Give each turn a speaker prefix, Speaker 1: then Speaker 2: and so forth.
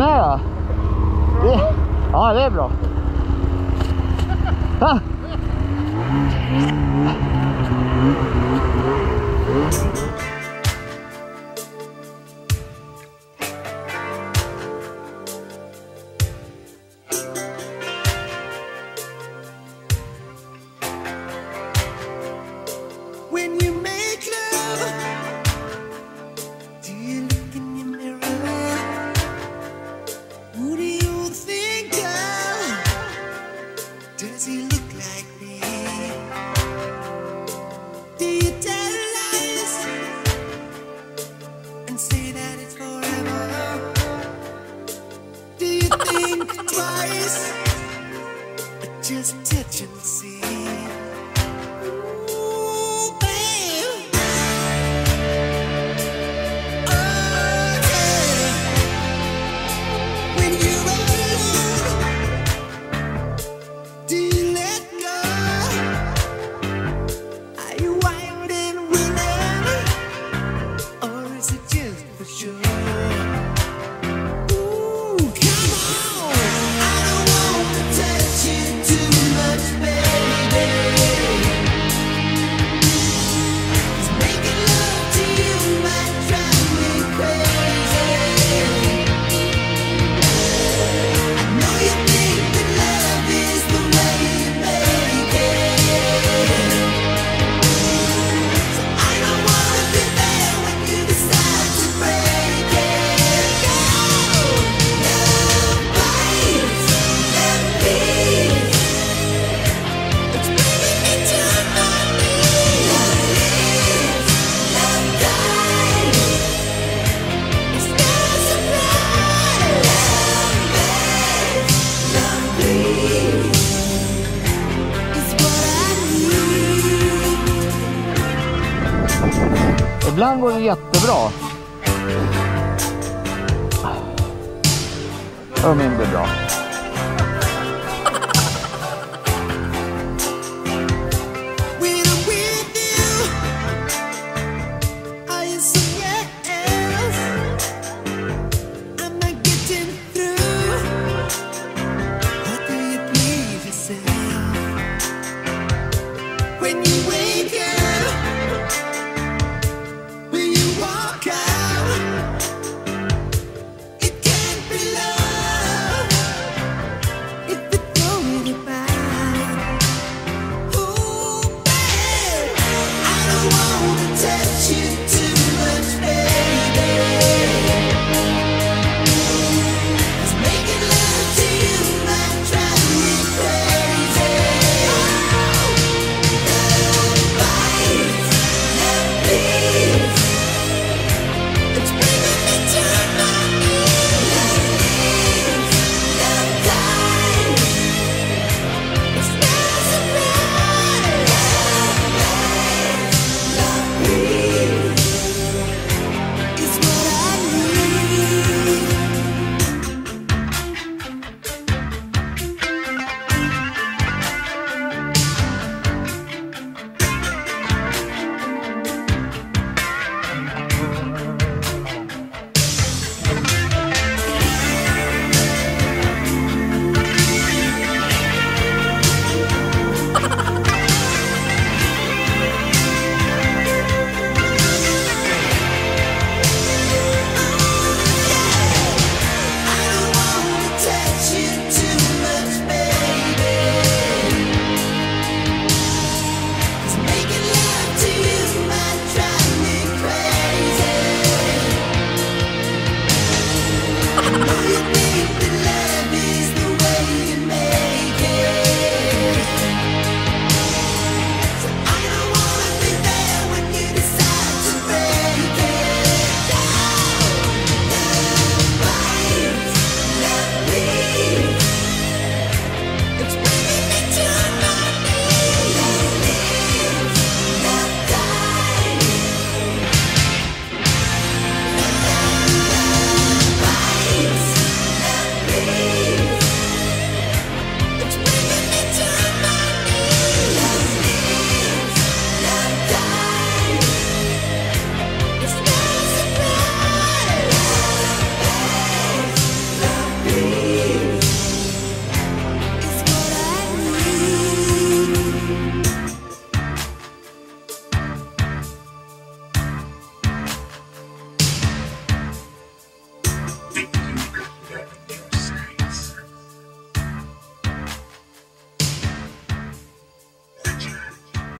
Speaker 1: snö då? Det, ja, det är bra. Ah.
Speaker 2: Ja.
Speaker 1: Ibland går den jättebra. Och min blir bra.